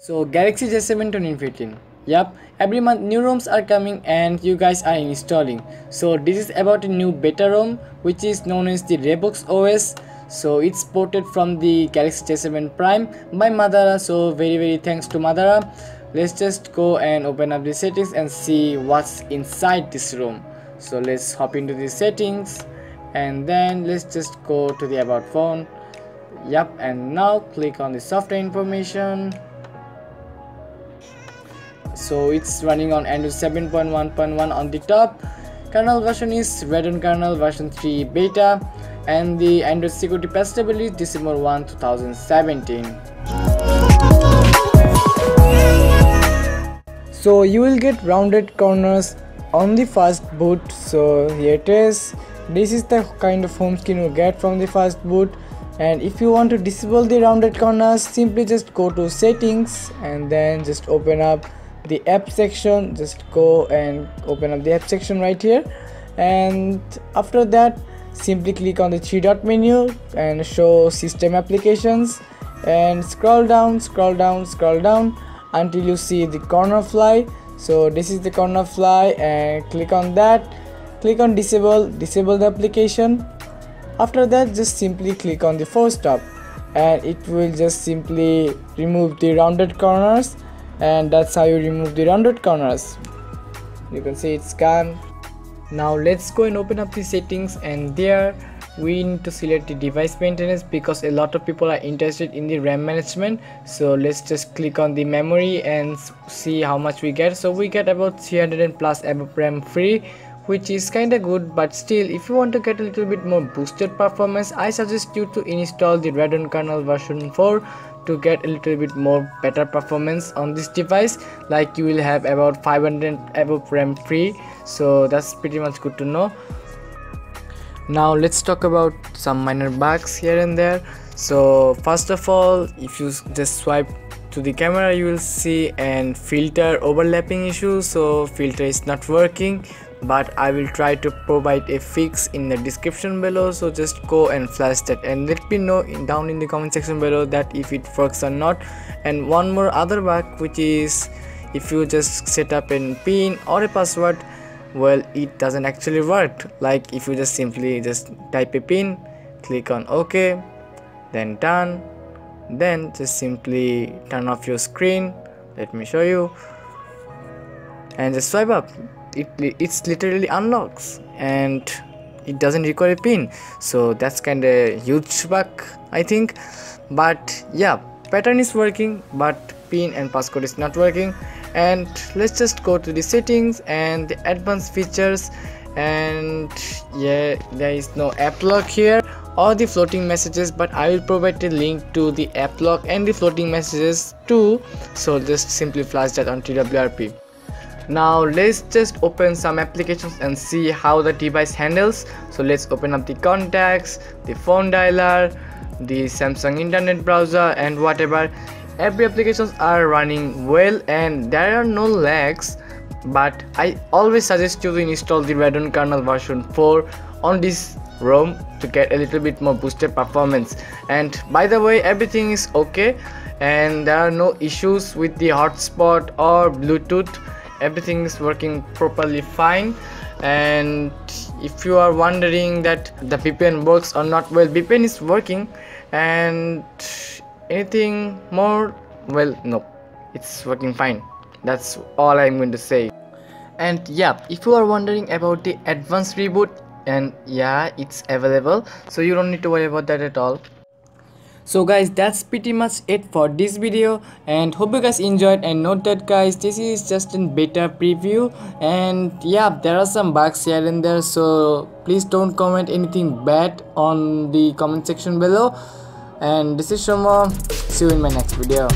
So Galaxy J7 2015. Yep, every month new ROMs are coming and you guys are installing. So this is about a new beta ROM which is known as the Revox OS. So it's ported from the Galaxy J7 Prime by Madara. So very very thanks to Madara. Let's just go and open up the settings and see what's inside this ROM. So let's hop into the settings and then let's just go to the about phone. Yep, and now click on the software information so it's running on android 7.1.1 on the top. Kernel version is radeon kernel version 3 beta and the android security patch table is december 1 2017 so you will get rounded corners on the first boot. So here it is. This is the kind of home screen you get from the first boot. And if you want to disable the rounded corners simply just go to settings and then just open up the app section just go and open up the app section right here. And after that simply click on the three dot menu and show system applications. And scroll down scroll down scroll down until you see the Cornerfly. So this is the Cornerfly and click on that. Click on disable disable the application. After that just simply click on the force stop and it will just simply remove the rounded corners and that's how you remove the rounded corners. You can see it's gone. Now let's go and open up the settings and there we need to select the device maintenance because a lot of people are interested in the ram management. So let's just click on the memory and see how much we get. So we get about 300 plus above ram free which is kinda good but still if you want to get a little bit more boosted performance i suggest you to install the radeon kernel version 4 to get a little bit more better performance on this device. Like you will have about 500 above ram free. So that's pretty much good to know. Now let's talk about some minor bugs here and there. So first of all if you just swipe to the camera you will see and filter overlapping issue. So filter is not working but I will try to provide a fix in the description below so just go and flash that. And let me know in, down in the comment section below that if it works or not. And one more other bug which is if you just set up a pin or a password well it doesn't actually work. Like if you just simply just type a pin click on ok then done. Then just simply turn off your screen. Let me show you. And just swipe up it it's literally unlocks and it doesn't require a pin. So that's kind of huge bug i think. But yeah pattern is working but pin and passcode is not working. And let's just go to the settings and the advanced features. And yeah there is no app lock here. Or the floating messages but i will provide a link to the app lock and the floating messages too. So just simply flash that on twrp now let's just open some applications and see how the device handles. So let's open up the contacts the phone dialer the samsung internet browser and whatever. Every applications are running well and there are no lags but i always suggest you to install the radeon kernel version 4 on this rom to get a little bit more boosted performance. And by the way everything is okay and there are no issues with the hotspot or bluetooth everything is working properly fine. And if you are wondering that the VPN works or not well VPN is working. And anything more well no it's working fine. That's all I'm going to say. And yeah if you are wondering about the advanced reboot and yeah it's available. So you don't need to worry about that at all so guys that's pretty much it for this video and hope you guys enjoyed and note that guys this is just a beta preview and yeah there are some bugs here and there so please don't comment anything bad on the comment section below and this is Shoma. See you in my next video